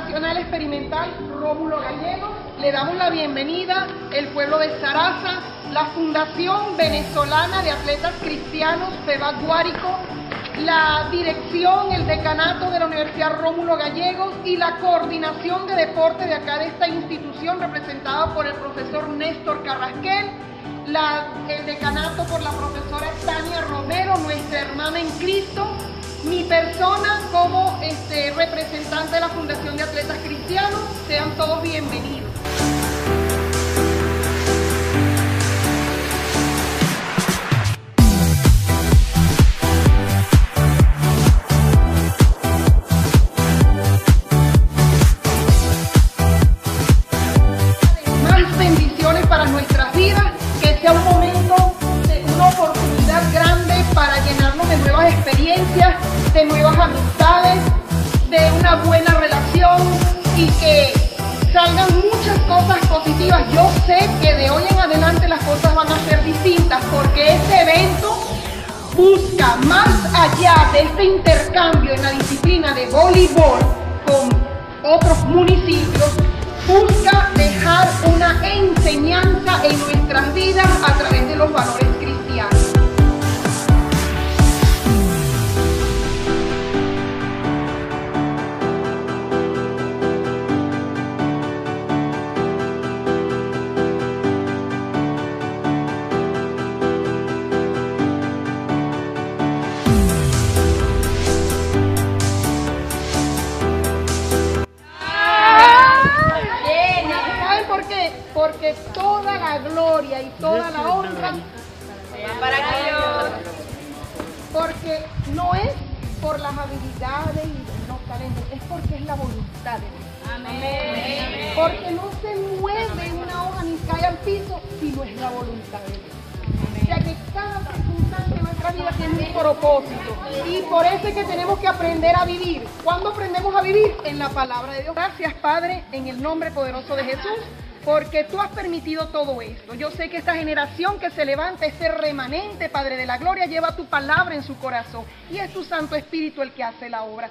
Nacional Experimental Rómulo Gallego. Le damos la bienvenida el pueblo de Sarasa, la Fundación Venezolana de Atletas Cristianos, FEBAC Guárico, la dirección, el decanato de la Universidad Rómulo Gallegos y la coordinación de deporte de acá de esta institución representada por el profesor Néstor Carrasquel, la, el decanato por la profesora Tania Romero, nuestra hermana en Cristo, mi persona como todos bienvenidos. Positivas. Yo sé que de hoy en adelante las cosas van a ser distintas porque este evento busca más allá de este intercambio en la disciplina de voleibol con otros municipios, busca dejar una enseñanza en nuestras gloria y toda la honra para Dios. Porque no es por las habilidades y los talentos, es porque es la voluntad de Dios. Amén. Porque no se mueve una hoja ni cae al piso si no es la voluntad de Dios. O sea que cada circunstancia de nuestra vida tiene un propósito. Y por eso es que tenemos que aprender a vivir. ¿Cuándo aprendemos a vivir? En la palabra de Dios. Gracias, Padre, en el nombre poderoso de Jesús. Porque tú has permitido todo esto. Yo sé que esta generación que se levanta, este remanente, Padre de la Gloria, lleva tu palabra en su corazón. Y es tu Santo Espíritu el que hace la obra.